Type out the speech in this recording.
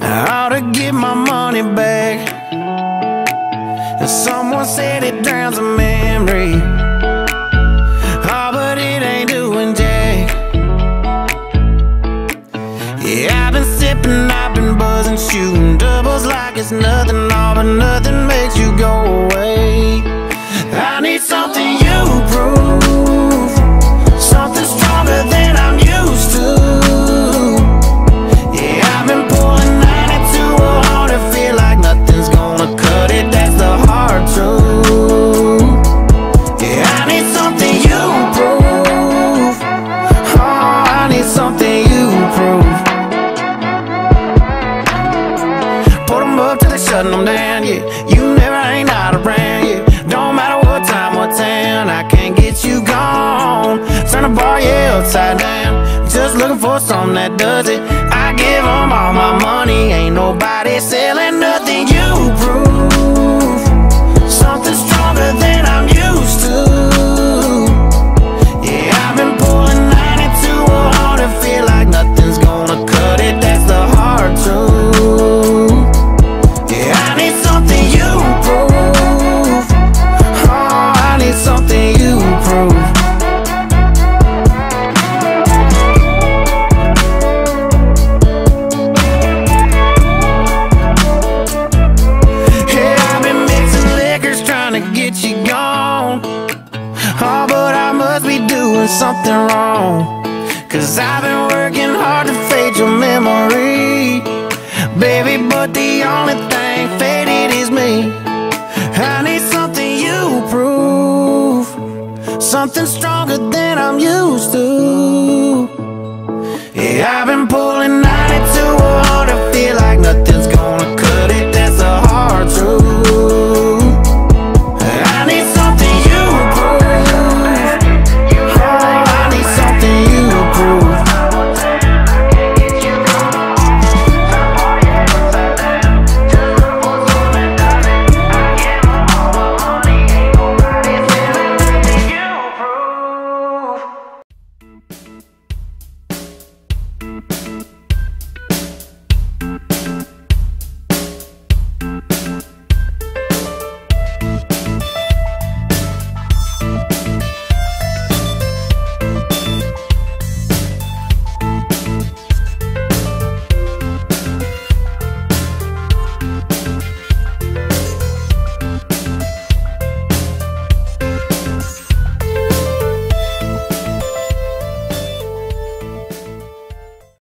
I ought to get my money back. And someone said it drowns a memory. Oh, but it ain't doing jack. Yeah, I've been sipping, I've been buzzing, shooting doubles like it's nothing, all but nothing. You never ain't out around, yeah. Don't matter what time, what town, I can't get you gone. Turn the bar, yeah, upside down. Just looking for something that does it. I give give 'em all my money, ain't nobody selling doing something wrong. Cause I've been working hard to fade your memory. Baby, but the only thing faded is me. I need something you proof. Something stronger than I'm used to. Yeah, I've been